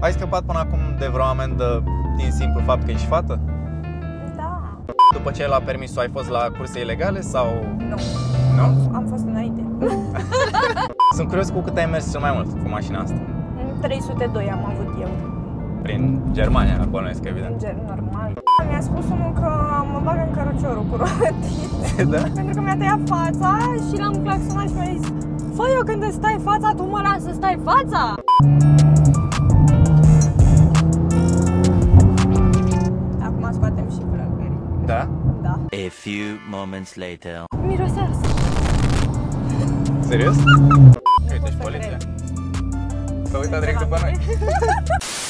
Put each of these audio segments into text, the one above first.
Ai scăpat până acum de vreo amendă din simplu fapt că ești fată? Da. După ce ai luat permisul, ai fost la curse ilegale sau... Nu. Nu? Am fost înainte. Sunt curios cu cât ai mers cel mai mult cu mașina asta. În 302 am avut eu. Prin Germania, bănuiesc, evident. În gen normal. Mi-a spus unul că mă bag în căruciorul cu rotit. da? Pentru că mi-a tăiat fața și l-am claxonat și mi-a zis Fă eu când îți stai fața, tu mă las să stai fața? Acum scoatem și flăcări. Da? Da. A few moments later. Miroase ars. Serios? Uite pot și să poliția. cred. Să uita direct după noi.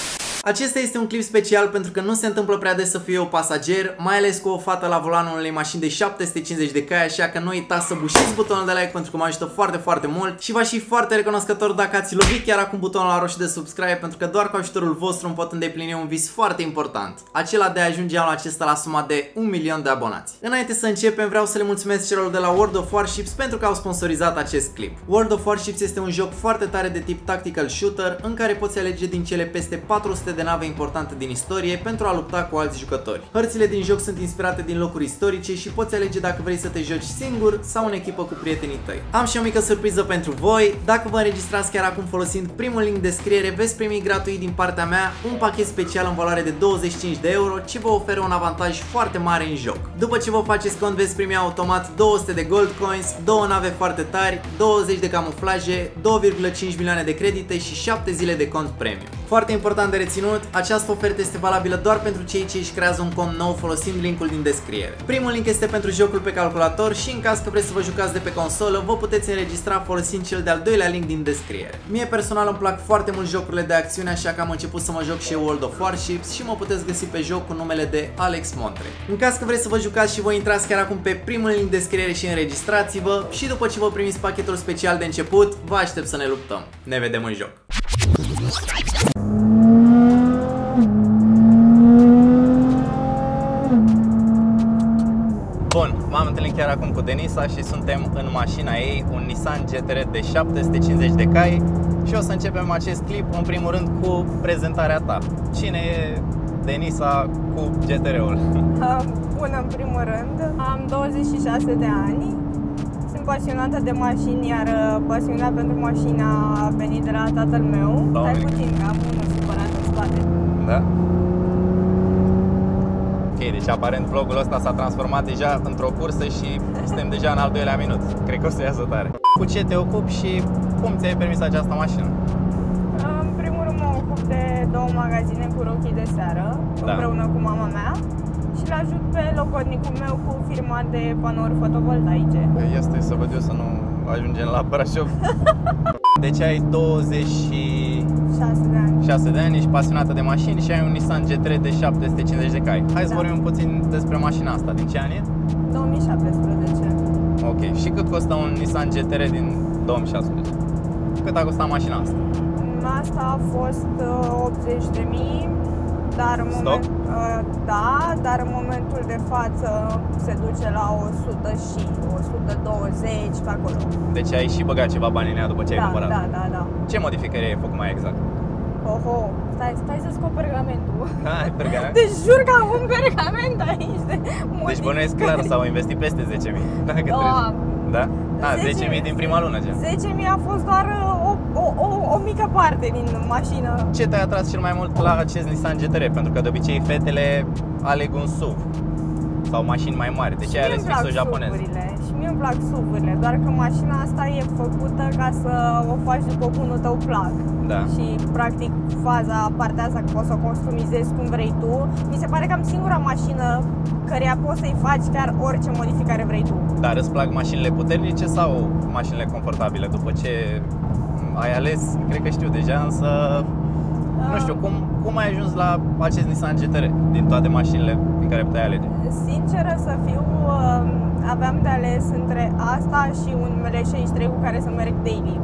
Acesta este un clip special pentru că nu se întâmplă prea des să fiu eu pasager, mai ales cu o fată la volanul unei mașini de 750 de cai, așa că nu uitați să bușiți butonul de like pentru că mă ajută foarte, foarte mult și v-aș fi foarte recunoscător dacă ați lovit chiar acum butonul la roșu de subscribe pentru că doar cu ajutorul vostru îmi pot îndeplini un vis foarte important, acela de a ajunge anul acesta la suma de 1 milion de abonați. Înainte să începem, vreau să le mulțumesc celor de la World of Warships pentru că au sponsorizat acest clip. World of Warships este un joc foarte tare de tip tactical shooter în care poți alege din cele peste 400 de nave importante din istorie pentru a lupta cu alți jucători. Hărțile din joc sunt inspirate din locuri istorice și poți alege dacă vrei să te joci singur sau în echipă cu prietenii tăi. Am și o mică surpriză pentru voi. Dacă vă înregistrați chiar acum folosind primul link de descriere, veți primi gratuit din partea mea un pachet special în valoare de 25 de euro ce vă oferă un avantaj foarte mare în joc. După ce vă faceți cont, veți primi automat 200 de gold coins, două nave foarte tari, 20 de camuflaje, 2,5 milioane de credite și 7 zile de cont premium. Foarte important de reținut, această ofertă este valabilă doar pentru cei ce își creează un cont nou folosind linkul din descriere. Primul link este pentru jocul pe calculator și în caz că vreți să vă jucați de pe consolă, vă puteți înregistra folosind cel de-al doilea link din descriere. Mie personal îmi plac foarte mult jocurile de acțiune, așa că am început să mă joc și eu World of Warships și mă puteți găsi pe joc cu numele de Alex Montre. În caz că vreți să vă jucați și voi intrați chiar acum pe primul link de descriere și înregistrați-vă și după ce vă primiți pachetul special de început, vă aștept să ne luptăm. Ne vedem în joc! Întâlnit chiar acum cu Denisa și suntem în mașina ei, un Nissan GTR de 750 de cai și o să începem acest clip în primul rând cu prezentarea ta. Cine e Denisa cu GTR-ul? Bună, în primul rând. Am 26 de ani. Sunt pasionată de mașini, iar uh, pasiunea pentru mașini a venit de la tatăl meu. La Stai oameni. puțin, că am unul supărat în spate. Da? Ok, deci aparent vlogul ăsta s-a transformat deja într-o cursă și suntem deja în al doilea minut. Cred că o să iasă tare. Cu ce te ocupi și cum ți-ai permis această mașină? În primul rând mă ocup de două magazine cu rochii de seară, Da. împreună cu mama mea. Și îl ajut pe logodnicul meu cu firma de panouri fotovoltaice. Este să văd eu să nu ajungem la Brașov. Deci ai 26 6 de ani. de ani, ești pasionată de mașini și ai un Nissan GT de 750 de cai. Hai să Da. vorbim puțin despre mașina asta. Din ce an e? 2017. Ok. Și cât costă un Nissan GTR din 2016? Cât a costat mașina asta? Asta a fost uh, 80 de mii, dar în Stock? moment, uh, da, dar în momentul de față se duce la 100 și 120 pe acolo. Deci ai și băgat ceva bani în ea după ce ai da, cumpărat. da, da, da. Ce modificări ai făcut mai exact? Oho, stai, stai să scop pergamentul. Hai, pergament. Deci jur că am un pergament aici de Deci bănuiesc clar s-au investit peste 10.000 Dacă Da. trebuie Da? A, 10.000 10.000 din prima lună gen 10.000 a fost doar uh, o, o, o, o mică parte din mașină. Ce te-a atras cel mai mult la acest Nissan GTR? Pentru că de obicei fetele aleg un SUV Sau mașini mai mari De ce ai mie ales îmi plac fix o japoneză? SUV-urile Și mie îmi plac SUV-urile, doar că mașina asta e făcută ca să o faci după bunul tău plac. Da Și practic faza, partea asta că poți să o customizezi cum vrei tu, mi se pare cam singura mașină căreia poți să-i faci chiar orice modificare vrei tu. Dar îți plac mașinile puternice sau mașinile confortabile? După ce ai ales, cred că știu deja, însă nu știu, cum, cum ai ajuns la acest Nissan GTR din toate mașinile din care puteai alege? Sinceră să fiu, uh, aveam de ales între asta și un ML63 cu care să merg daily.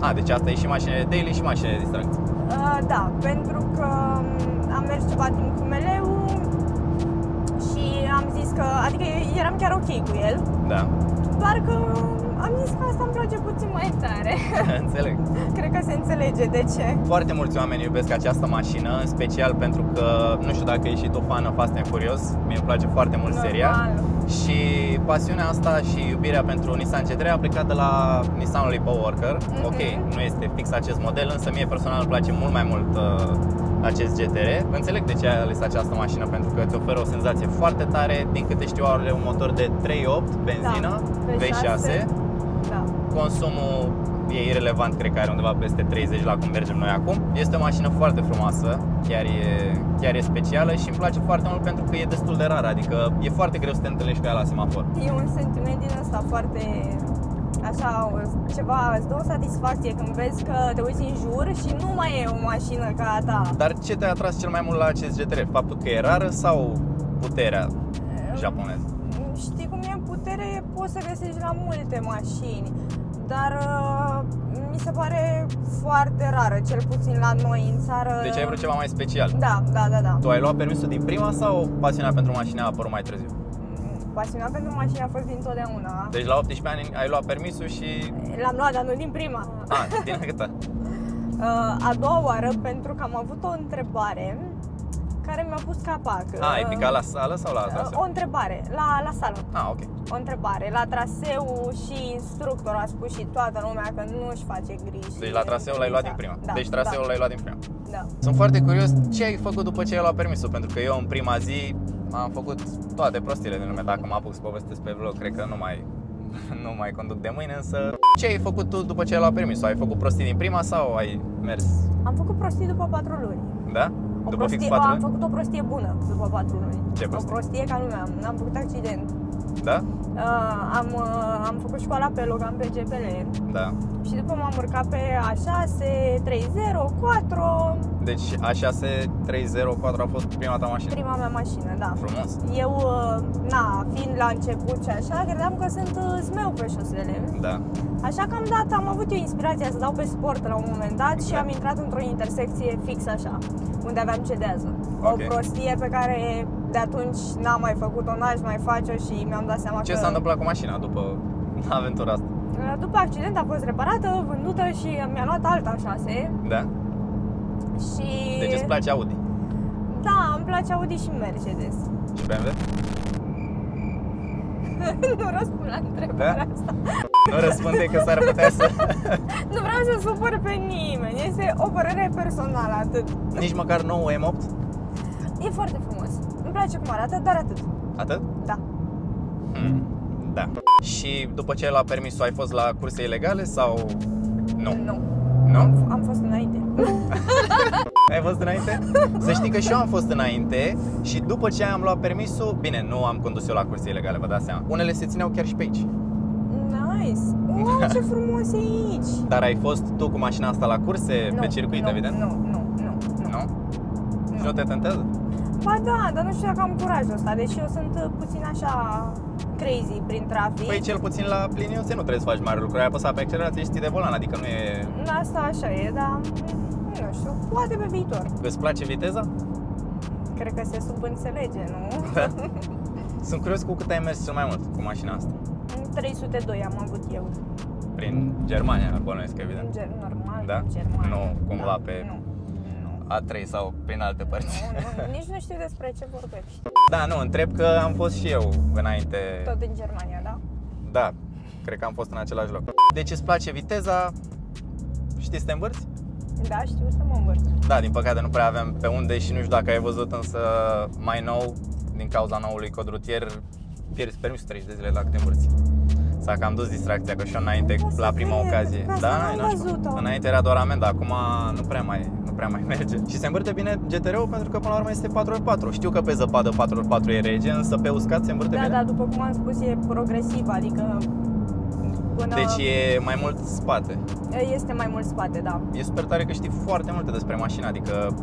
A, deci asta e și mașinile de daily și mașinile de distracție. Uh, Da, pentru că um, am mers ceva timp cu meleu și am zis că, adică eram chiar ok cu el, Da. Doar că Am zis că asta îmi place puțin mai tare. Înțeleg. Cred că se înțelege de ce. Foarte mulți oameni iubesc această mașină, în special pentru că, nu știu dacă ești și tu fană Fast and Furious, mie îmi place foarte mult seria. Normal. Și pasiunea asta și iubirea pentru Nissan C3 a plecat de la Nissanul Paul Walker. Mhm. Ok, nu este fix acest model, însă mie personal îmi place mult mai mult uh, acest GTR. Înțeleg de ce ai ales această mașină, pentru că îți oferă o senzație foarte tare. Din câte știu, are un motor de 3.8 benzină, Da, V6. Da. Consumul e irrelevant, cred că are undeva peste 30 la cum mergem noi acum. Este o mașină foarte frumoasă, chiar e, chiar e specială și îmi place foarte mult pentru că e destul de rară, adică e foarte greu să te întâlnești cu ea la semafor. E un sentiment din ăsta foarte așa, o- ceva, îți dă o satisfacție când vezi că te uiți în jur și nu mai e o mașină ca a ta. Dar ce te-a atras cel mai mult la acest GTR? Faptul că e rară sau puterea japoneză? Știi cum e în putere, poți să găsești la multe mașini, dar uh, mi se pare foarte rară, cel puțin la noi în țară. Deci ai vrut ceva mai special. Da, da, da, da. Tu ai luat permisul din prima sau pasiunea pentru mașină a apărut mai târziu? Pasiunea pentru mașini a fost dintotdeauna. Deci la 18 ani ai luat permisul și... L-am luat, dar nu din prima. A, din câtă? Uh, a doua oară, pentru că am avut o întrebare care mi-a pus capac. A, ai Uh, picat la sală sau la uh, traseu? O întrebare, la, la sală. A, ok. O întrebare. La traseu și instructor a spus și toată lumea că nu își face griji. Deci la traseu l-ai luat din prima. Da, Deci traseul da, l-ai luat din prima. Da. Sunt foarte curios ce ai făcut după ce ai luat permisul, pentru că eu în prima zi am făcut toate prostiile din lume. Dacă mă apuc să povestesc pe vlog, cred că nu mai, nu mai conduc de mâine, însă ce ai făcut tu după ce ai luat permisul? Ai făcut prostii din prima sau ai mers? Am făcut prostii după patru luni. Da? O după prostie, fix 4 am ani? făcut o prostie bună după patru luni. Ce O prostie? prostie ca lumea. Am făcut accident. Da? Uh, am, uh, am făcut școala pe Logan pe GPL Da. și după m-am urcat pe A6, 30, 4, Deci A6 304 a fost prima ta mașină. prima mea mașină, da. Frumos. Eu, uh, na, fiind la început și așa, credeam că sunt uh, zmeu pe șosele. Da. Așa că am dat, am avut eu inspirația să dau pe sport la un moment dat și Da. am intrat într-o intersecție fix așa, unde aveam cedează. Ok. O prostie pe care de atunci n-am mai făcut-o, n-aș mai face-o și mi-am dat seama Ce că... s-a întâmplat cu mașina după aventura asta? După accident a fost reparată, vândută și mi-a luat alta șase Da? și... Deci îți place Audi Da, îmi place Audi și Mercedes. și BMW? nu răspund la întrebarea Da? asta. Nu răspunde că s-ar putea să... Nu vreau să supăr pe nimeni, este o părere personală, atât. Nici măcar nou M8? E foarte frumos. Îmi place cum arată, dar atât. Atât? Da. Hmm. Da. Și după ce ai luat permisul, ai fost la curse ilegale sau nu? Nu. Nu? Am, am fost înainte. Ai fost înainte? Să știi că și eu am fost înainte și după ce am luat permisul, bine, nu am condus eu la curse ilegale, vă dați seama. Unele se țineau chiar și pe aici. Nice. Wow, ce frumos e aici. Dar ai fost tu cu mașina asta la curse pe circuit, nu, evident? Nu, nu, nu, nu. Nu? Și nu te tentează? Ba da, dar nu știu dacă am curajul ăsta, deși eu sunt uh, puțin așa crazy prin trafic. Păi cel puțin la pliniuțe nu trebuie să faci mare lucruri, ai apăsat pe accelerație și ții de volan, adică nu e... Asta așa e, dar mm, nu știu, poate pe viitor. Îți place viteza? Cred că se subînțelege, nu? Da. Sunt curios cu cât ai mers cel mai mult cu mașina asta. 302 am avut eu. Prin Germania, bănuiesc, În evident. ger- normal, Da? în Germania. Nu cumva pe- Nu, nu. A3 sau prin alte părți. Nu, nu, nici nu știu despre ce vorbești. Da, nu, întreb că am fost și eu înainte. Tot în Germania, da? Da, cred că am fost în același loc. Deci îți place viteza? Știți să te învârți? Da, știu să mă învârt. Da, din păcate nu prea avem pe unde și nu știu dacă ai văzut, însă mai nou, din cauza noului cod rutier, pierzi permisul 30 de zile la câte învârți. Sau că am dus distracția, că și eu înainte, O să la prima cred, ocazie. pe asta Da, n-am e nașpa. văzut-o. Înainte era doar amenda, acum nu prea mai, nu prea mai merge. Și se învârte bine GTR-ul pentru că până la urmă este 4x4. Știu că pe zăpadă 4x4 e rege, însă pe uscat se învârte Da, bine. da, după cum am spus, e progresiv, adică până Deci e mai mult spate. este mai mult spate, da. E super tare că știi foarte multe despre mașină, adică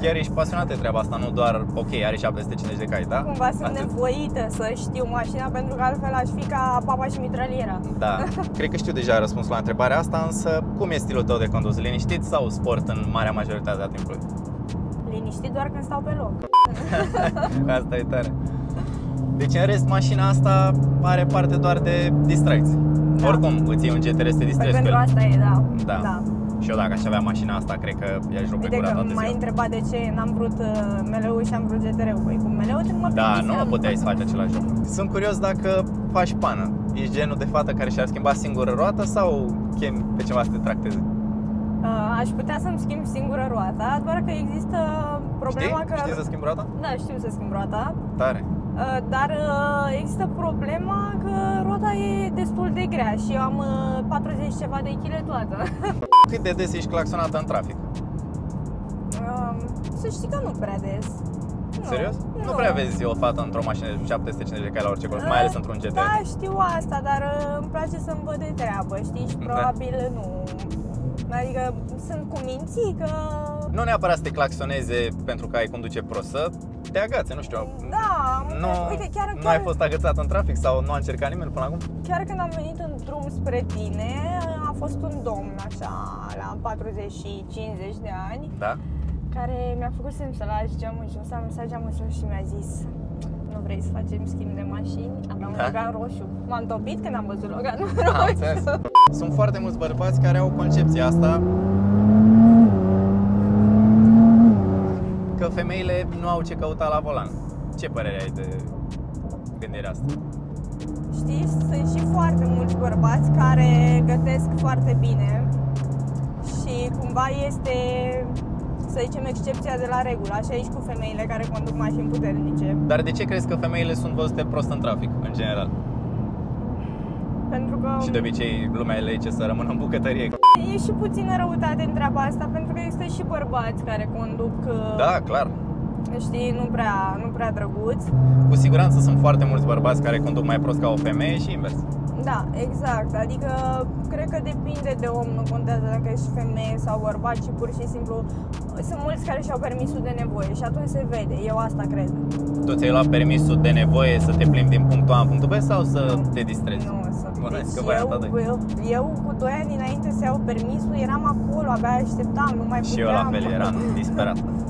chiar ești pasionat de treaba asta, nu doar, ok, are 750 de cai, da? Cumva sunt Atât. nevoită să știu mașina pentru că altfel aș fi ca papa și mitraliera. Da, cred că știu deja răspunsul la întrebarea asta, însă cum e stilul tău de condus? Liniștit sau sport în marea majoritate a timpului? Liniștit doar când stau pe loc. Asta e tare. Deci în rest mașina asta are parte doar de distracție. Da. Oricum, îți iei un GTR să te Păi distrezi cu pentru el. asta e, da. Da. da. Și eu dacă aș avea mașina asta, cred că i-aș rupe Uite gura că toată m-ai ziua. întrebat de ce n-am vrut uh, MLU și am vrut GTR-ul. Păi cu MLU te mă Da, plictiseam. nu puteai să faci același lucru. Sunt curios dacă faci pană. Ești genul de fată care și-ar schimba singură roata sau chemi pe ceva să te tracteze? Uh, aș putea să-mi schimb singură roata, doar că există problema Știi? că... Știi să schimbi roata? Da, știu să schimb roata, Tare. uh, dar uh, există problema că roata e destul de grea și eu am uh, 40 ceva de kg toată. Cât de des ești claxonată în trafic? Um, să știi că nu prea des. Nu, Serios? Nu. prea vezi o fată într-o mașină de 750 de cai la orice cost, mai ales într-un GT. Da, știu asta, dar uh, îmi place să-mi văd de treabă, știi? Și Da. probabil nu... Adică sunt cu minții că... Nu neapărat să te claxoneze pentru că ai conduce prost, să te agațe, nu știu. Da, am nu, înțeles. Uite, chiar, nu ai chiar, fost agățat în trafic sau nu a încercat nimeni până acum? chiar când am venit în drum spre tine, a fost un domn așa, la 40 și 50 de ani, Da? care mi-a făcut semn să lași geamul jos, am lăsat geamul jos și mi-a zis nu vrei să facem schimb de mașini? Aveam Da. un Logan roșu. M-am topit când am văzut Loganul Am înțeles. roșu. Sunt foarte mulți bărbați care au concepția asta că femeile nu au ce căuta la volan. Ce părere ai de gândirea asta? Știți, sunt și foarte mulți bărbați care gătesc foarte bine și cumva este, să zicem, excepția de la regulă. Așa e și cu femeile care conduc mașini puternice. Dar de ce crezi că femeile sunt văzute prost în trafic, în general? Pentru că Și de obicei lumea le ce să rămână în bucătărie. e și puțină răutate în treaba asta, pentru că există și bărbați care conduc, uh, Da, clar. Știi, nu prea, nu prea drăguți. Cu siguranță sunt foarte mulți bărbați care conduc mai prost ca o femeie și invers. Da, exact. Adică cred că depinde de om, nu contează dacă ești femeie sau bărbat, ci pur și simplu sunt mulți care și-au permisul de nevoie și atunci se vede. Eu asta cred. Tu ți-ai luat permisul de nevoie să te plimbi din punctul A în punctul B sau să Nu. te distrezi? Nu, să Bună, deci că voiam eu, tata. eu, eu, cu 2 ani înainte să iau permisul eram acolo, abia așteptam, nu mai Și puteam. eu la fel eram disperat.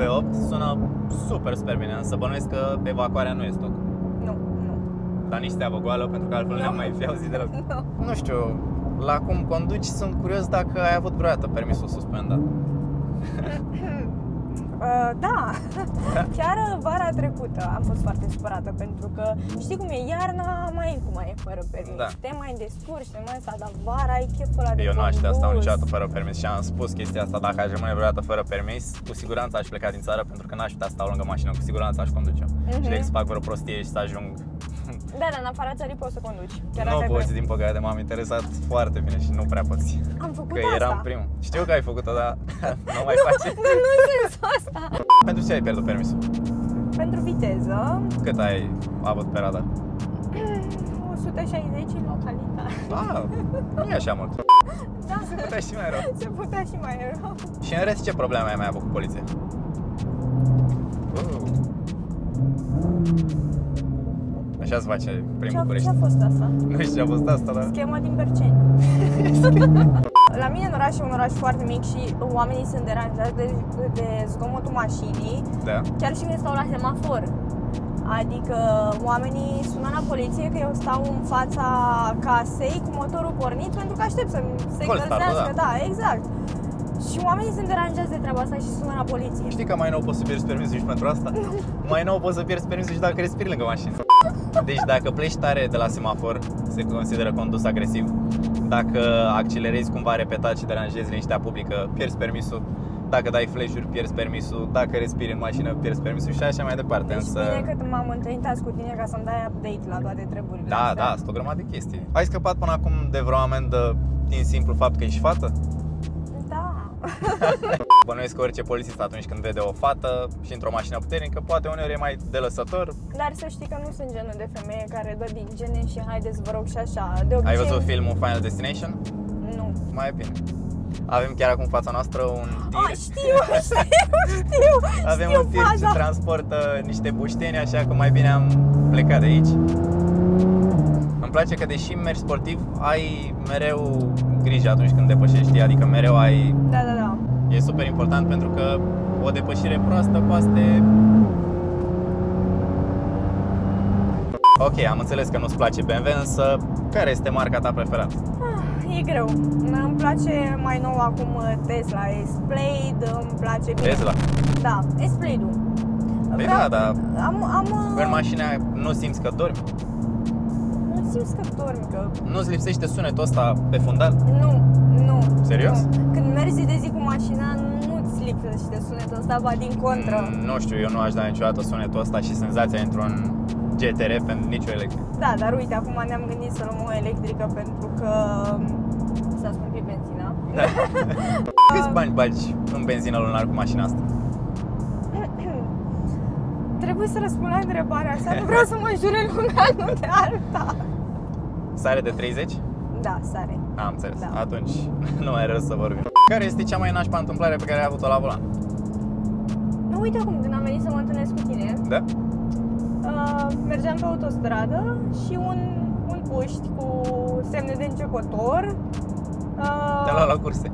V8, sună super, super bine, însă bănuiesc că evacuarea nu e stoc. Nu, nu. Dar nici steavă goală, pentru că altfel nu Nu. ne-am mai fi auzit deloc. Nu. Nu știu, la cum conduci sunt curios dacă ai avut vreodată permisul suspendat. Uh, da, chiar uh, vara trecută am fost foarte supărată pentru că știi cum e, iarna mai e cum mai e fără permis. Da. Te mai descurci, te mai asta, dar vara ai cheful ăla de Eu nu aș condus. stau niciodată fără permis și am spus chestia asta, dacă aș rămâne vreodată fără permis, cu siguranță aș pleca din țară pentru că n-aș putea stau lângă mașină, cu siguranță aș conduce. Mhm. Și de să fac vreo prostie și să ajung Da, dar în afara țării poți să conduci. Chiar nu dacă ai poți, vreo- din păcate, m-am interesat foarte bine și nu prea poți. Am făcut Că asta. eram primul. Știu că ai făcut-o, dar nu mai face. Dar nu în sensul asta. Pentru ce ai pierdut permisul? Pentru viteză, Cât ai avut pe radar? 160 în localitate. Ah, nu e așa mult. Da, Se putea și mai rău. se putea și mai rău. Și în rest, ce probleme ai mai avut cu poliția? Uh. Așa se face prin Ce a, București. ce a fost asta? Nu știu ce a fost asta, dar... Schema din Berceni. La mine în oraș e un oraș foarte mic și oamenii sunt deranjați de, de zgomotul mașinii, Da. chiar și când stau la semafor. Adică oamenii sună la poliție că eu stau în fața casei cu motorul pornit pentru că aștept să se Cold start-ul, încălzească. da. Da, exact. Și oamenii sunt deranjați de treaba asta și sună la poliție. Știi că mai nou poți să pierzi permisul și pentru asta? mai nou poți să pierzi permisul și dacă respiri lângă mașină. Deci dacă pleci tare de la semafor, se consideră condus agresiv. Dacă accelerezi cumva repetat și deranjezi liniștea publică, pierzi permisul. Dacă dai flash-uri, pierzi permisul. Dacă respiri în mașină, pierzi permisul și așa mai departe. Deci Însă... bine că m-am întâlnit azi cu tine ca să-mi dai update la toate treburile Da, astea. da, sunt o grămadă de chestii. Ai scăpat până acum de vreo amendă din simplu fapt că ești fată? Da. Bănuiesc că orice polițist atunci când vede o fată și într-o mașină puternică, poate uneori e mai delăsător. Dar să știi că nu sunt genul de femeie care dă din gene și haideți vă rog și așa. De obicei, Ai văzut filmul Final Destination? Nu. Mai e bine. Avem chiar acum în fața noastră un tir. Ah, știu, știu, știu. Avem știu un tir ce faza. transportă niște bușteni, așa că mai bine am plecat de aici. Îmi place că deși mergi sportiv, ai mereu grijă atunci când depășești, adică mereu ai... Da, da, da. E super important pentru că o depășire proastă poate să te Ok, am înțeles că nu-ți place BMW, însă care este marca ta preferată? Ah, E greu. Îmi place mai nou acum Tesla S-Blade, îmi place bine. Tesla? Da, S-Blade-ul. Păi Vreau- da, dar Am, am, în mașina nu simți că dormi? Nu simți că dormi, că... Nu-ți lipsește sunetul ăsta pe fundal? Nu, nu. Serios? Nu. Când mergi zi de zi cu mașina, nu-ți lipsește sunetul ăsta, ba din contră. Mm, nu știu, eu nu aș da niciodată sunetul ăsta și senzația într-un GTR pentru nicio electric. Da, dar uite, acum ne-am gândit să luăm o electrică pentru că s-a scumpit benzina. Da. Câți bani bagi în benzină lunar cu mașina asta? Trebuie să răspund la întrebarea asta, nu vreau să mă jure lumea, nu de alta. Sare de 30? Da, sare. Am înțeles. Da. Atunci nu mai rău să vorbim. Care este cea mai nașpa întâmplare pe care ai avut-o la volan? Nu, uite acum, când am venit să mă întâlnesc cu tine, Da? uh, mergeam pe autostradă și un, un puști cu semne de începător uh, Te-a luat la curse.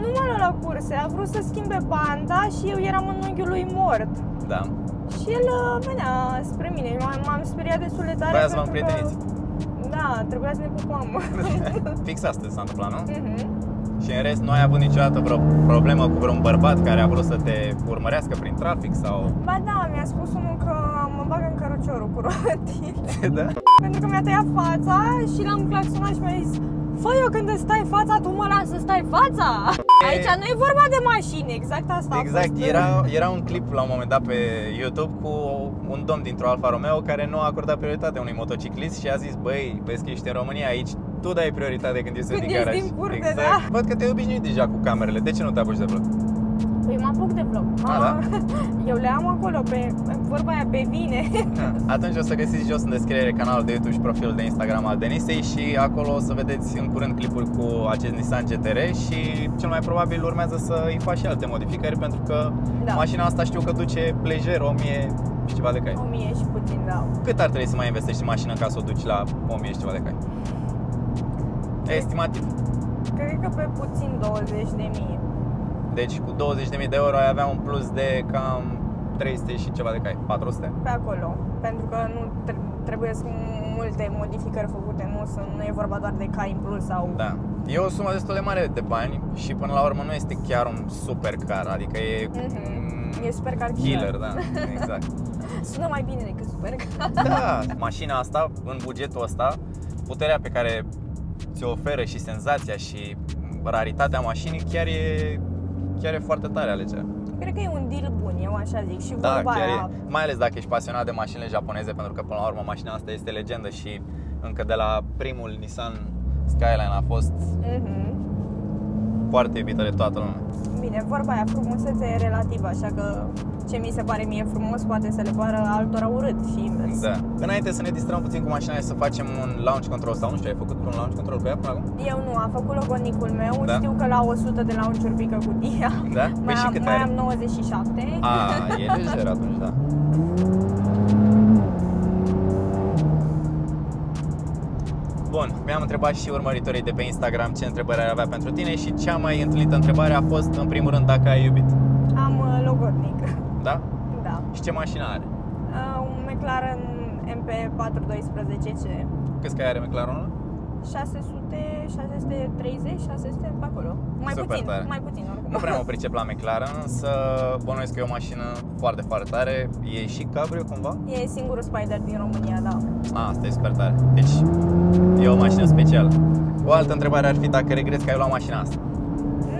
Nu m-a luat la curse, a vrut să schimbe banda și eu eram în unghiul lui mort. Da. Și el uh, venea spre mine, eu m-am, m-am speriat destul de tare Voia să vă pentru că- împrieteniți. Da, trebuia să ne pupăm. Fix asta s-a întâmplat, nu? Mhm. Și în rest, nu ai avut niciodată vreo problemă cu vreun bărbat care a vrut să te urmărească prin trafic sau... Ba da, mi-a spus unul că mă bagă în căruciorul cu rotile. da? Pentru că mi-a tăiat fața și l-am claxonat și mi-a zis Fă eu când îți stai fața, tu mă lasă să stai fața Aici nu e vorba de mașini, exact asta a Exact, fost. era, era un clip la un moment dat pe YouTube cu un domn dintr-o Alfa Romeo care nu a acordat prioritate unui motociclist și a zis Băi, vezi că ești în România aici, tu dai prioritate când ești Când din ieși garaj din curte, exact. da. Văd că te-ai obișnuit deja cu camerele, de ce nu te apuci de vlog? Păi mă apuc de vlog A, da? Eu le am acolo, pe vorba aia, pe vine Atunci o să găsiți jos în descriere canalul de YouTube și profilul de Instagram al Denisei și acolo o să vedeți în curând clipuri cu acest Nissan GTR și cel mai probabil urmează să îi faci și alte modificări pentru că Da. mașina asta știu că duce lejer 1000 și ceva de cai. 1000 și puțin, da Cât ar trebui să mai investești în mașină ca să o duci la 1000 și ceva de cai? Estimativ. Cred că pe puțin 20 de mii Deci cu 20.000 de euro ai avea un plus de cam 300 și ceva de cai, 400. Pe acolo Pentru că nu tre- trebuie să multe modificări făcute Nu, sunt, nu e vorba doar de cai în plus sau Da. E o sumă destul de mare de bani și până la urmă nu este chiar un super car, adică e Mhm. E super car killer, da, exact. Sună mai bine decât super car Da, mașina asta, în bugetul ăsta, puterea pe care ți-o oferă și senzația și raritatea mașinii chiar e, chiar e foarte tare alegerea. Cred că e un deal bun, eu așa zic Și Da, vorba chiar aia e. Mai ales dacă ești pasionat de mașinile japoneze, pentru că până la urmă mașina asta este legendă și încă de la primul Nissan Skyline a fost Mhm. Foarte iubită de toată lumea. Bine, vorba aia, frumusețea e relativă Așa că ce mi se pare mie frumos Poate să le pară altora urât și invers Da. Înainte să ne distrăm puțin cu mașina și să facem un launch control sau nu știu, ai făcut un launch control pe ea până acum? Eu nu, am făcut logonicul meu Da. Știu că la 100 de launch-uri pică cutia Da? Mai, Păi și am, cât mai are? am 97 A, e lejer atunci, da. Bun, mi-am întrebat și urmăritorii de pe Instagram ce întrebări ar avea pentru tine și cea mai întâlnită întrebare a fost, în primul rând, dacă ai iubit. Am uh, logodnic Da? Da Și ce mașină are? uh, Un McLaren MP412C Câți cai are McLaren 600, 630, 600 pe acolo Mai Super puțin, tare. mai puțin oricum Nu prea mă pricep la McLaren, însă bănuiesc că e o mașină foarte, foarte tare. E și cabrio cumva? E singurul Spider din România, da A, asta e super tare. Deci, e o mașină specială. O altă întrebare ar fi dacă regreți că ai luat mașina asta.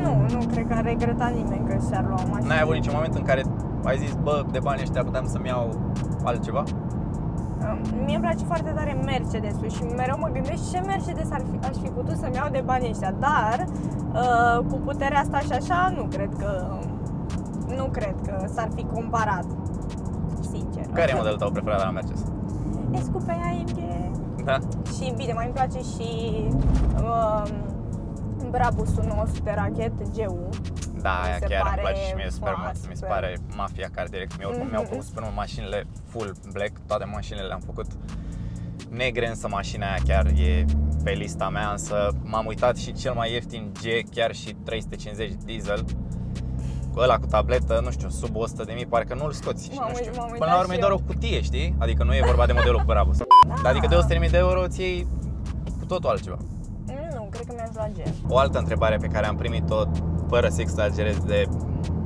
Nu, nu cred că a regretat nimeni că și-ar lua o mașină N-ai avut niciun moment în care ai zis, bă, de bani ăștia puteam să-mi iau altceva? Um, Mie îmi place foarte tare Mercedes-ul și mereu mă gândesc ce Mercedes ar fi, aș fi putut să-mi iau de banii ăștia, dar uh, cu puterea asta și așa nu cred că nu cred că s-ar fi comparat, sincer. Care e modelul tău preferat de la Mercedes? Escupe AMG Da? și bine, mai îmi place și uh, Brabusul 900 Rachet GU. Da, Mi aia se chiar îmi pare place și mie super mult. foarte Mi se super. pare mafia care direct mi-au, Mhm. mi-au pus până mașinile full black, toate mașinile le-am făcut negre, însă mașina aia chiar e pe lista mea, însă m-am uitat și cel mai ieftin G, chiar și 350 diesel, ăla cu tabletă, nu știu, sub 100 de mii, parcă nu-l scoți. și M-am nu uit- știu. m-am uitat Până la urmă e și doar eu. o cutie, știi? Adică nu e vorba de modelul Brabus. Adică de 100 de mii de euro ți iei cu totul altceva. Nu, cred că mi-aș lua gen. O altă întrebare pe care am primit-o fără să exagerez de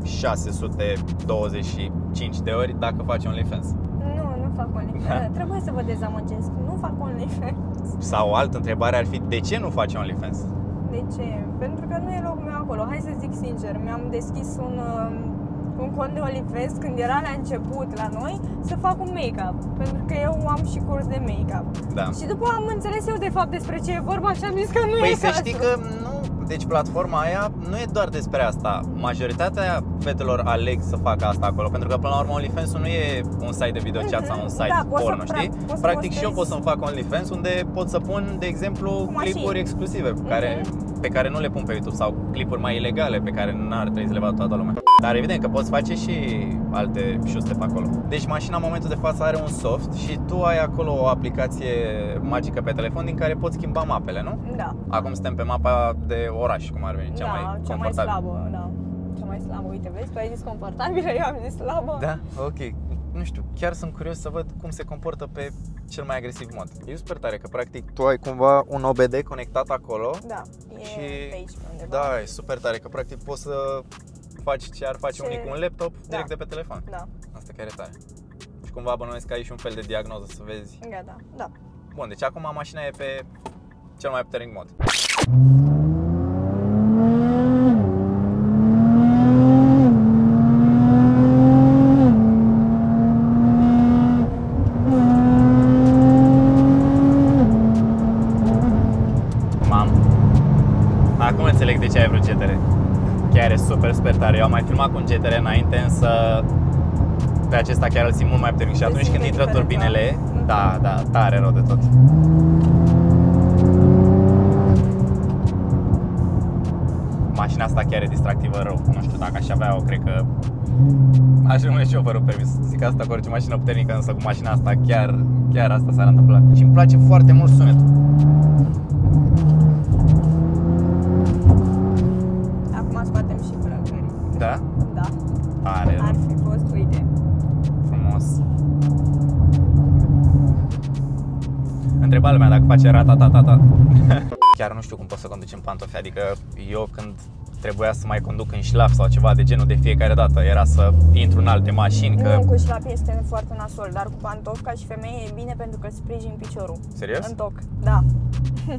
625 de ori dacă faci OnlyFans. Nu, nu fac OnlyFans. Da. Trebuie să vă dezamăgesc. Nu fac OnlyFans. Sau o altă întrebare ar fi de ce nu faci OnlyFans? De ce? Pentru că nu e locul meu acolo. Hai să zic sincer, mi-am deschis un, um, un cont de OnlyFans când era la început la noi să fac un make-up. Pentru că eu am și curs de make-up. Da. Și după am înțeles eu de fapt despre ce e vorba și am zis că nu Păi e să cazul. știi că nu, deci platforma aia nu e doar despre asta. Majoritatea fetelor aleg să facă asta acolo, pentru că până la urmă OnlyFans-ul nu e un site de video chat Mhm. sau un site Da, poți să porno, pra- știi? poți să Practic și eu pot postezi- să-mi fac OnlyFans unde pot să pun, de exemplu, Cu mașini. clipuri exclusive pe care, Mhm. Pe care nu le pun pe YouTube sau clipuri mai ilegale pe care n-ar trebui să le vadă toată lumea. Dar evident că poți face și alte șuste pe acolo. Deci mașina în momentul de față are un soft și tu ai acolo o aplicație magică pe telefon din care poți schimba mapele, nu? Da. Acum suntem pe mapa de oraș, cum ar veni, cea da, mai cea mai confortabilă. slabă, da. Cea mai slabă, uite, vezi, tu ai zis confortabilă, eu am zis slabă. Da? Ok. Nu știu, chiar sunt curios să văd cum se comportă pe cel mai agresiv mod. E super tare că practic tu ai cumva un OBD conectat acolo Da, e și pe aici pe undeva. da, e super tare că practic poți să faci ce ar face Ce- unii cu un laptop direct Da. de pe telefon. Da, Asta chiar e tare. Și cumva bănuiesc că ai și un fel de diagnoză să vezi. gata, da. Bun, deci acum mașina e pe cel mai puternic mod. Super, super tare. Eu am mai filmat cu un GTR înainte, însă pe acesta chiar îl simt mult mai puternic și Se atunci când simte intră diferența. turbinele, Mhm. da, da, tare rău de tot. Mașina asta chiar e distractivă rău. Nu știu dacă aș avea-o, cred că aș rămâne și eu fără permis. Zic asta cu orice mașină puternică, însă cu mașina asta chiar, chiar asta s-ar întâmpla. Și îmi place foarte mult sunetul. Are ar fi fost, uite. frumos. Întreba lumea dacă face ratatatata. Chiar nu știu cum pot să conduci în pantofi, adică eu când trebuia să mai conduc în șlap sau ceva de genul de fiecare dată, era să intru în alte mașini, că... Nu, cu șlap este foarte nasol, dar cu pantofi ca și femeie e bine pentru că sprijin piciorul. Serios? În toc, da.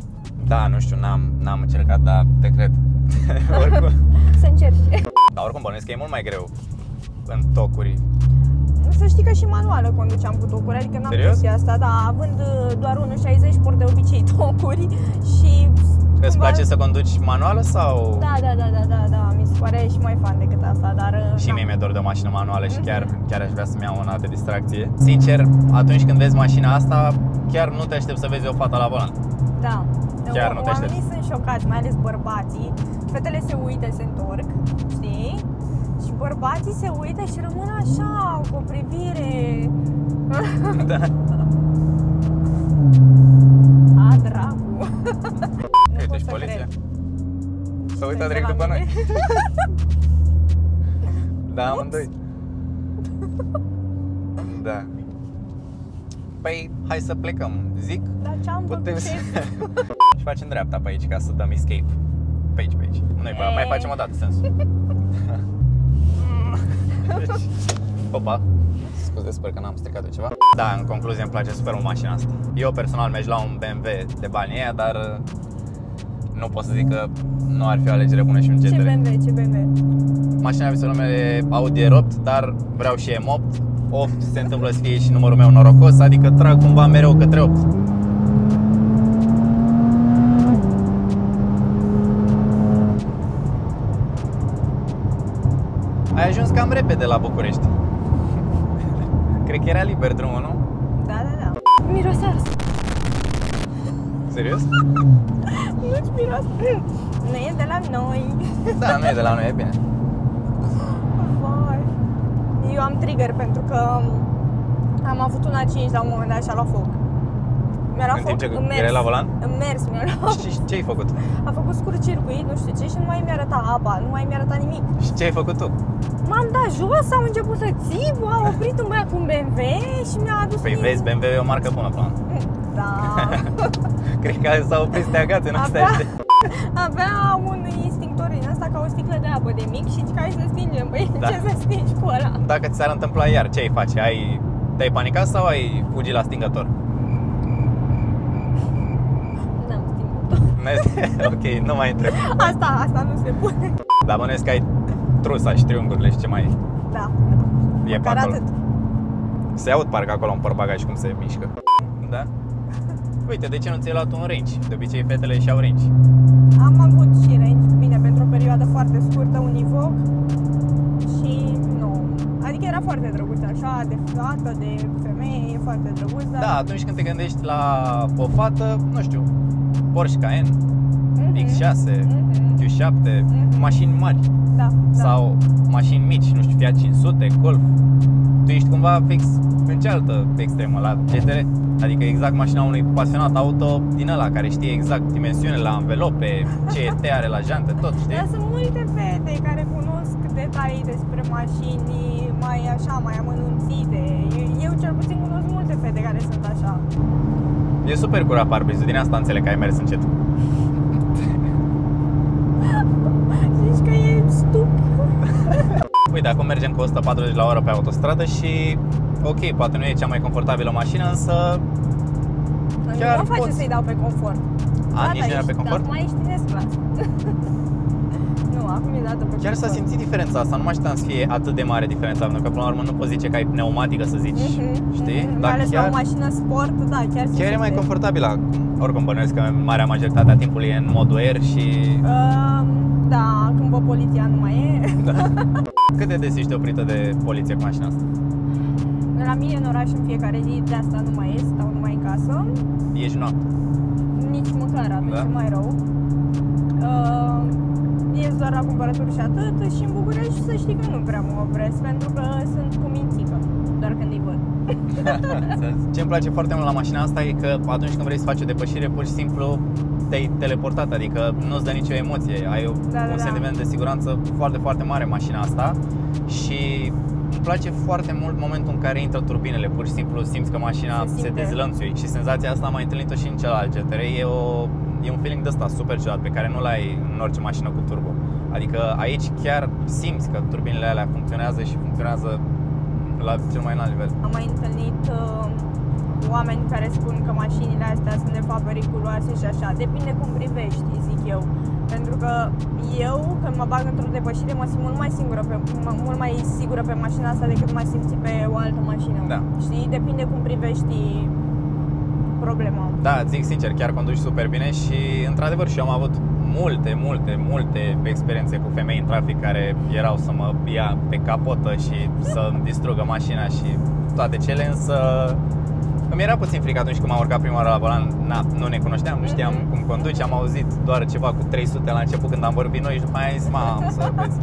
Da, nu știu, n-am, n-am încercat, dar te cred. oricum, Să încerci. dar oricum bănuiesc că e mult mai greu în tocuri. Să știi că și manuală conduceam cu tocuri, adică n-am Serios? chestia asta, dar având uh, doar 1.60 port de obicei tocuri și... Îți cumva- place să conduci manuală sau... Da, da, da, da, da, da, mi se pare și mai fan decât asta, dar... uh, Și da. mie mi-e dor de o mașină manuală și chiar, Mhm. chiar aș vrea să-mi iau una de distracție. Sincer, atunci când vezi mașina asta, chiar nu te aștept să vezi o fată la volan. Da. Chiar nu te Oamenii sunt șocați, mai ales bărbații. Fetele se uită, se întorc, știi? Și bărbații se uită și rămân așa, cu o privire... da. A, dracu! Nu Uite pot și să poliția. cred. S-a uitat Uite direct la după mine. noi. da, amândoi. Da. Păi, hai să plecăm. Zic, Dar ce am putem făcut? să... Ce- și facem dreapta pe aici ca să dăm escape. Pe aici, pe aici. Nu-i problemă, mai Ei. facem o dată sensul. Opa. Scuze, sper că n-am stricat ceva. Da, în concluzie îmi place super mult mașina asta. Eu personal merg la un BMW de banii aia, dar uh, nu pot să zic că nu ar fi o alegere bună și un Ce GTR. BMW, ce BMW? Mașina visul numele Audi R8, dar vreau și M8. 8 se întâmplă să fie și numărul meu norocos, adică trag cumva mereu către 8. Ai ajuns cam repede la București. Cred că era liber drumul, nu? Da, da, da. Miroase ars. Serios? Nu-ți miroase. Nu e de la noi. Da, nu e de la noi, e bine. Vai. Eu am trigger pentru că am avut una 5 la un moment dat și a luat foc. Mi-a luat În foc timp ce în mers. erai la volan? În mers mi-a luat Și ce ai făcut? A făcut scurt circuit, nu știu ce, și nu mai mi-a arătat apa, nu mai mi-a arătat nimic. Și ce ai făcut tu? M-am dat jos, am început să țip, a oprit un băiat cu un BMW și mi-a adus Păi mie- vezi, BMW e o marcă bună, plan. Da. Cred că s-au oprit să te agațe în astea Avea, știi? avea un instinctor din ăsta ca o sticlă de apă de mic și zici că hai să stingem. Păi Da. ce să stingi cu ăla? Dacă ți s-ar întâmpla iar, ce ai face? Ai, te-ai panicat sau ai fugit la stingător? N-am stingut. Ne- ok, nu mai întreb. Asta, asta nu se pune. Dar bănuiesc că ai trusa și triunghiurile și ce mai e. Da. E pe Care acolo. atât. Se aud parcă acolo în portbagaj cum se mișcă. Da? Uite, de ce nu ți-ai luat un range? De obicei fetele își iau range. Am avut și range, bine, pentru o perioadă foarte scurtă, un Evoque și nu. Adică era foarte drăguț așa, de fată, de femeie, e foarte drăguț, dar... Da, atunci când te gândești la o fată, nu știu, Porsche Cayenne, Mhm. X6, Mhm. Q7, Mhm. mașini mari Da, da. sau mașini mici, nu știu, Fiat 500, Golf. Tu ești cumva fix în cealaltă extremă, la GTR. Adică exact mașina unui pasionat auto din ăla care știe exact dimensiunile la învelope, ce ET are la jante, tot, știi? Dar sunt multe fete care cunosc detalii despre mașini mai așa, mai amănunțite. Eu, eu cel puțin cunosc multe fete care sunt așa. E super cu raparbrizul, din asta înțeleg că ai mers încet. Zici că e stup. Uite, acum mergem cu 140 la oră pe autostradă și ok, poate nu e cea mai confortabilă mașină, însă Chiar nu mă face poți. să-i dau pe confort. A, nici nu era ești- pe confort? Acum ești în S-Class. nu, acum e dată pe chiar s-a confort. simțit diferența asta, nu mă așteptam să fie atât de mare diferența, pentru că până la urmă nu poți zice că ai pneumatică să zici, Mhm, știi? mhm. Mai Dar ales la chiar, o mașină sport, da, chiar se chiar e mai simte. confortabilă. Oricum bănuiesc că marea majoritate a timpului e în modul air și... Um, da, când vă poliția nu mai e. Da. Cât de des ești oprită de poliție cu mașina asta? La mine în oraș în fiecare zi, de asta nu mai ies, stau numai în casă. Ești noapte. Nici măcar, atunci Da? e mai rău. Uh, ies doar la cumpărături și atât și în București să știi că nu prea mă opresc pentru că sunt cu mințică, doar când îi văd. Ce îmi place foarte mult la mașina asta e că atunci când vrei să faci o depășire, pur și simplu te-ai teleportat, adică nu-ți dă nicio emoție. Ai o, Da, da, un da. sentiment de siguranță foarte, foarte mare în mașina asta și îmi place foarte mult momentul în care intră turbinele, pur și simplu simți că mașina Se se, simte. dezlănțui și senzația asta am mai întâlnit-o și în celălalt GTR. E, o, e un feeling de ăsta super ciudat pe care nu-l ai în orice mașină cu turbo. Adică aici chiar simți că turbinele alea funcționează și funcționează la cel mai înalt nivel. Am mai întâlnit uh, oameni care spun că mașinile astea sunt de fapt periculoase și așa. Depinde cum privești, zic eu. Pentru că eu, când mă bag într-o depășire, mă simt mult mai sigură pe, m- mult mai sigură pe mașina asta decât mai simți pe o altă mașină. Da. Știi? Depinde cum privești problema. Da, zic sincer, chiar conduci super bine și într-adevăr și eu am avut multe, multe, multe experiențe cu femei în trafic care erau să mă ia pe capotă și să-mi distrugă mașina și toate cele, însă îmi era puțin frică atunci când m-am urcat prima oară la volan, na, nu ne cunoșteam, nu știam cum conduci, am auzit doar ceva cu 300 la început când am vorbit noi și după aia am zis, mamă, să vezi.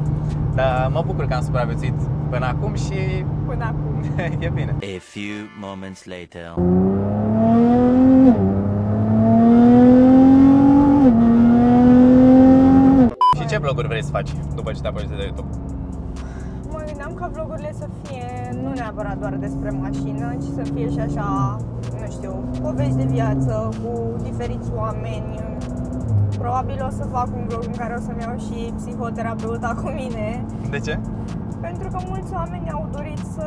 Dar mă bucur că am supraviețuit până acum și Până acum. e bine. A few moments later. Și ce vloguri vrei să faci după ce te apuci de YouTube? Mă gândeam ca vlogurile să fie nu neapărat doar despre mașină, ci să fie și așa, nu știu, povești de viață cu diferiți oameni. Probabil o să fac un vlog în care o să-mi iau și psihoterapeuta cu mine, De ce? pentru că mulți oameni au dorit să,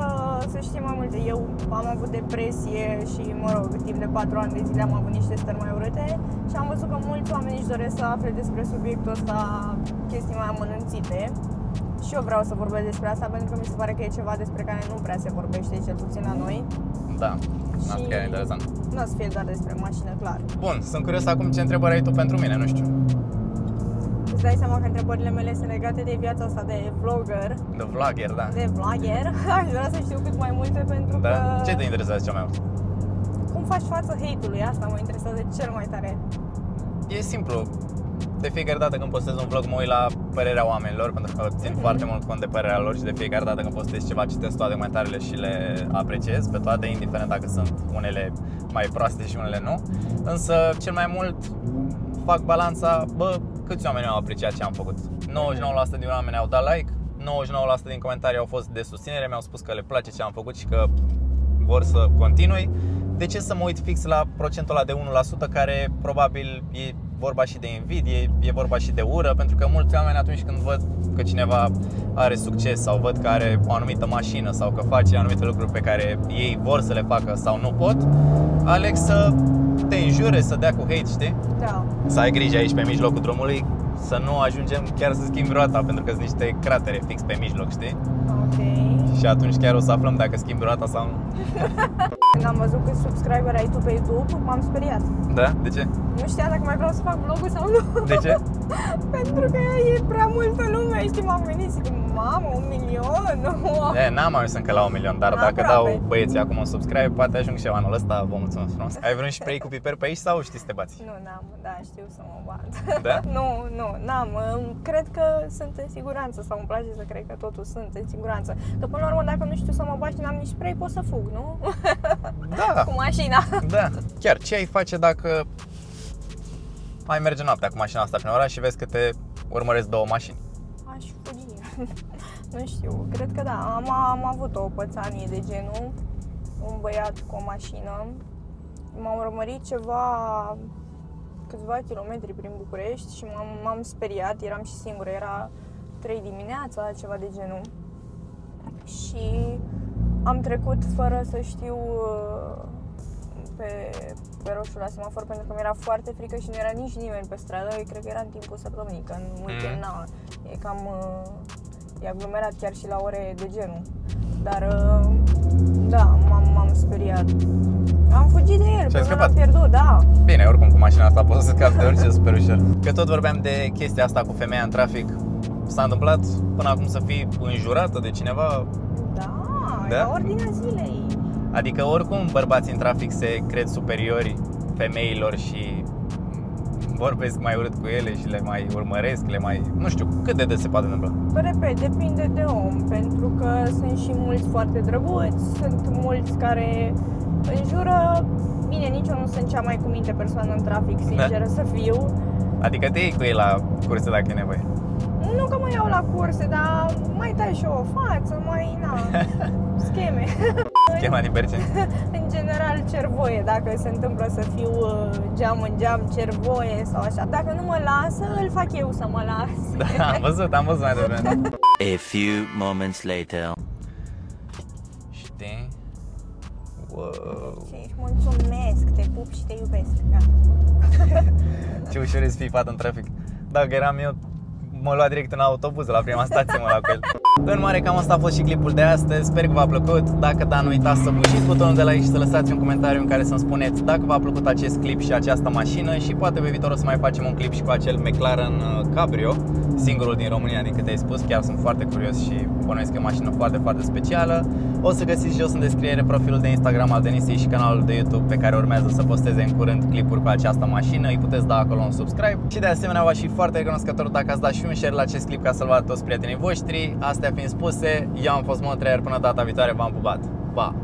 să știe mai multe. Eu am avut depresie și, mă rog, timp de 4 ani de zile am avut niște stări mai urâte și am văzut că mulți oameni își doresc să afle despre subiectul ăsta chestii mai amănunțite. Și eu vreau să vorbesc despre asta pentru că mi se pare că e ceva despre care nu prea se vorbește, cel puțin la noi. Da, asta Și- chiar e interesant. Nu o să fie doar despre mașină, clar. Bun, sunt curios acum ce întrebări ai tu pentru mine, nu știu. Îți dai seama că întrebările mele sunt legate de viața asta de vlogger, De vlogger, da. de vlogger. Aș vrea să știu cât mai multe pentru Da? că... Ce te interesează cel mai mult? Cum faci față hate-ului? Asta mă interesează cel mai tare. E simplu. De fiecare dată când postez un vlog mă uit la părerea oamenilor Pentru că țin Mhm. foarte mult cont de părerea lor Și de fiecare dată când postez ceva citesc toate comentariile și le apreciez Pe toate, indiferent dacă sunt unele mai proaste și unele nu Însă cel mai mult fac balanța Bă, câți oameni au apreciat ce am făcut 99% din oameni au dat like 99% din comentarii au fost de susținere, mi-au spus că le place ce am făcut și că vor să continui. De ce să mă uit fix la procentul ăla de 1% care probabil e vorba și de invidie, e vorba și de ură, pentru că mulți oameni atunci când văd că cineva are succes sau văd că are o anumită mașină sau că face anumite lucruri pe care ei vor să le facă sau nu pot, aleg să te înjure, să dea cu hate, știi? Da. Să ai grijă aici pe mijlocul drumului, să nu ajungem chiar să schimbi roata, pentru că sunt niște cratere fix pe mijloc, știi? Ok. Și atunci chiar o să aflăm dacă schimbi roata sau nu. Când am văzut că subscriber ai tu pe YouTube, m-am speriat. Da? De ce? Nu știam dacă mai vreau să fac vlogul sau nu. De ce? Pentru că e prea multă lume, știi, m-am gândit, zic, mamă, un milion, wow. E, n-am ajuns încă la un milion, dar dacă Aproape. dau băieții acum un subscribe, poate ajung și eu anul ăsta, vă mulțumesc frumos. Ai vreun și prei cu piper pe aici sau știi să te bați? Nu, n-am, da, știu să mă bat. Da? nu, nu, n-am. Îmi- Cred că sunt în siguranță sau îmi place să cred că totul sunt în siguranță. Că până la urmă, dacă nu știu să mă bat și n-am nici spray, pot să fug, nu? Da, Cu mașina. da. Chiar, ce ai face dacă ai merge noaptea cu mașina asta prin oraș și vezi că te urmăresc două mașini? Aș fugi. nu știu, cred că da. Am, am avut o pățanie de genul. Un băiat cu o mașină. M-a urmărit ceva câțiva kilometri prin București și m-am, m-am speriat, eram și singură, era 3 dimineața, ceva de genul. Și am trecut fără să știu uh, pe, pe roșu la semafor pentru că mi-era foarte frică și nu era nici nimeni pe stradă. Eu cred că era în timpul săptămânii, că în weekend, na, e cam uh, e aglomerat chiar și la ore de genul. Dar uh, da, m-am, m-am speriat. Am fugit de el, Și ai până scăpat? l-am pierdut, da. Bine, oricum cu mașina asta poți să scapi de orice super ușor. Că tot vorbeam de chestia asta cu femeia în trafic. S-a întâmplat până acum să fii înjurată de cineva? Da, Da? e la ordinea zilei. Adică oricum bărbații în trafic se cred superiori femeilor și vorbesc mai urât cu ele și le mai urmăresc, le mai... Nu știu, cât de des se poate întâmpla? Păi, Repet, depinde de om, pentru că sunt și mulți foarte drăguți, sunt mulți care înjură. Bine, nici eu nu sunt cea mai cuminte persoană în trafic, sinceră să fiu. Adică te iei cu ei la curse dacă e nevoie. Nu că mă iau la curse, dar mai tai și o față, mai, na, scheme. Schema din Berceni. în general cer voie, dacă se întâmplă să fiu uh, geam în geam, cer voie sau așa. Dacă nu mă lasă, îl fac eu să mă las. Da, am văzut, am văzut mai devreme. A few moments later. Știi? Wow. Și mulțumesc, te pup și te iubesc. Da. Ce ușor e să fii fată în trafic. Dacă eram eu, mă lua direct în autobuz la prima stație, mă la cu el. În mare, cam asta a fost și clipul de astăzi. Sper că v-a plăcut. Dacă da, nu uitați să bușiți butonul de like și să lăsați un comentariu în care să-mi spuneți dacă v-a plăcut acest clip și această mașină și poate pe viitor o să mai facem un clip și cu acel McLaren uh, Cabrio, singurul din România, din câte ai spus. Chiar sunt foarte curios și bănuiesc că e o mașină foarte, foarte specială. O să găsiți jos în descriere profilul de Instagram al Denisei și canalul de YouTube pe care urmează să posteze în curând clipuri cu această mașină. Îi puteți da acolo un subscribe și de asemenea v-aș fi foarte recunoscător dacă ați da și un share la acest clip ca să-l vadă toți prietenii voștri. Astea fiind spuse, eu am fost Montreal, până data viitoare v-am pupat. Pa!